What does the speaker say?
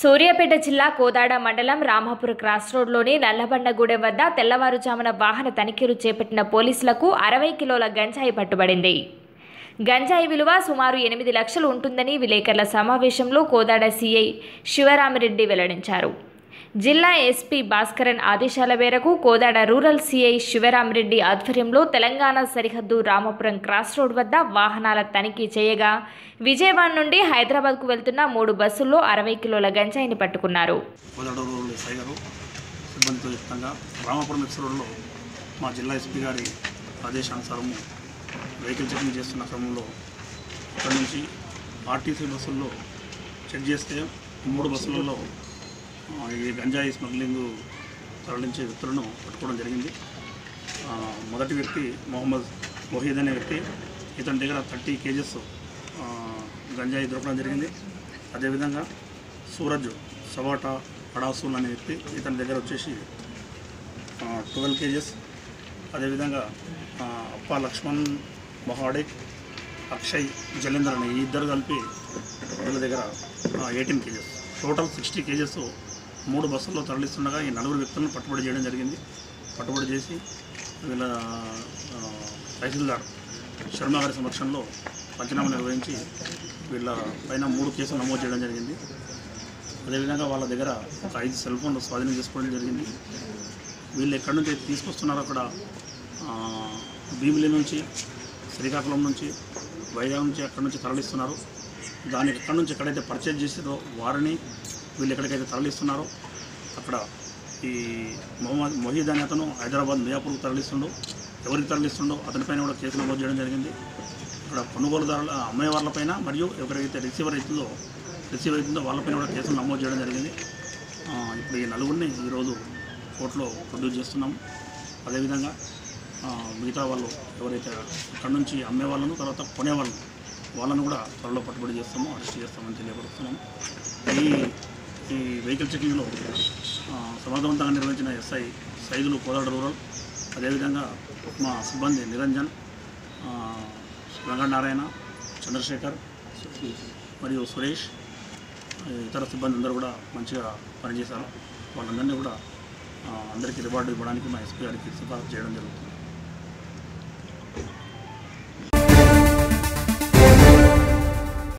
సూర్యాపేట జిల్లా కోదాడ మండలం రామాపుర క్రాస్ రోడ్లోని నల్లబండగూడెం వద్ద తెల్లవారుజామున వాహన తనిఖీలు చేపట్టిన పోలీసులకు అరవై కిలోల గంజాయి పట్టుబడింది. గంజాయి విలువ సుమారు ఎనిమిది లక్షలు ఉంటుందని విలేకరుల సమావేశంలో కోదాడ సీఐ శివరామిరెడ్డి వెల్లడించారు. జిల్లా ఎస్పీ భాస్కరన్ ఆదేశాల మేరకు కోదాడ రూరల్ సీఐ శివరామిరెడ్డి ఆధ్వర్యంలో తెలంగాణ సరిహద్దు రామపురం క్రాస్ రోడ్ వద్ద వాహనాల తనిఖీ చేయగా విజయవాడ నుండి హైదరాబాద్కు వెళ్తున్న మూడు బస్సుల్లో అరవై కిలోల గంజాయిని పట్టుకున్నారు. కోదాడూరు రోడ్లో మా జిల్లా ఎస్పీ గారి ఆదేశానుసారము వెహికల్ చెకింగ్ చేస్తున్న క్రమంలో ఇక్కడ నుంచి ఆర్టీసీ బస్సుల్లో చెక్ చేస్తే మూడు బస్సులలో ఈ గంజాయి స్మగ్లింగ్ తరలించే వ్యక్తులను పట్టుకోవడం జరిగింది. మొదటి వ్యక్తి మొహమ్మద్ మొహీద్ అనే వ్యక్తి ఇతని దగ్గర థర్టీ కేజెస్ గంజాయి దొరకడం జరిగింది. అదేవిధంగా సూరజ్ సవాటా అడాసూల్ అనే వ్యక్తి ఇతని దగ్గర వచ్చేసి ట్వెల్వ్ కేజెస్. అదేవిధంగా అప్ప లక్ష్మణ్ మొహాడిక్ అక్షయ్ జలేందర్ అనే ఈ ఇద్దరు కలిపి వీళ్ళ దగ్గర eighteen cages. Total sixty cages మూడు బస్సుల్లో తరలిస్తుండగా ఈ నలుగురు వ్యక్తులను పట్టుబడి చేయడం జరిగింది. పట్టుబడి చేసి వీళ్ళ తహసీల్దార్ శర్మ గారి సమక్షంలో పంచనామా నిర్వహించి వీళ్ళ పైన మూడు కేసులు నమోదు చేయడం జరిగింది. అదేవిధంగా వాళ్ళ దగ్గర ఒక ఐదు సెల్ ఫోన్లు స్వాధీనం చేసుకోవడం జరిగింది. వీళ్ళు ఎక్కడి నుంచి అయితే తీసుకొస్తున్నారో అక్కడ భీమిలి నుంచి శ్రీకాకుళం నుంచి వైజాగ్ నుంచి అక్కడి నుంచి తరలిస్తున్నారు దానికి ఎక్కడి నుంచి ఎక్కడైతే పర్చేజ్ చేసారో వారిని వీళ్ళు ఎక్కడికైతే తరలిస్తున్నారో అక్కడ ఈ మొహమ్మద్ మొహీద్ అనే అతను హైదరాబాద్ మియాపూర్కు తరలిస్తుండో. ఎవరికి తరలిస్తుండో అతనిపైన కూడా కేసు నమోదు చేయడం జరిగింది. ఇక్కడ కొనుగోలుదారుల అమ్మేవాళ్ళపైన మరియు ఎవరికైతే రిసీవర్ అవుతుందో రిసీవ్ అవుతుందో వాళ్ళపైన కూడా కేసులు నమోదు చేయడం జరిగింది. ఇప్పుడు ఈ నలుగురిని ఈరోజు కోర్టులో ప్రొడ్యూస్ చేస్తున్నాం. అదేవిధంగా మిగతా వాళ్ళు ఎవరైతే అక్కడ నుంచి అమ్మే వాళ్ళను తర్వాత కొనే వాళ్ళను వాళ్ళను కూడా త్వరలో పట్టుబడి చేస్తామో అరెస్ట్ చేస్తామని తెలియపరుస్తున్నాం. ఈ ఈ వెహికల్ చెకింగ్లో సమర్థవంతంగా నిర్వహించిన ఎస్ఐ సైదులు కోదాడు రూరల్ అదేవిధంగా మా సిబ్బంది నిరంజన్ రంగనారాయణ చంద్రశేఖర్ మరియు సురేష్ ఇతర సిబ్బంది అందరూ కూడా మంచిగా పనిచేశారు. వాళ్ళందరినీ కూడా అందరికీ రివార్డు ఇవ్వడానికి మా ఎస్పీ గారికి సిఫార్సు చేయడం జరుగుతుంది.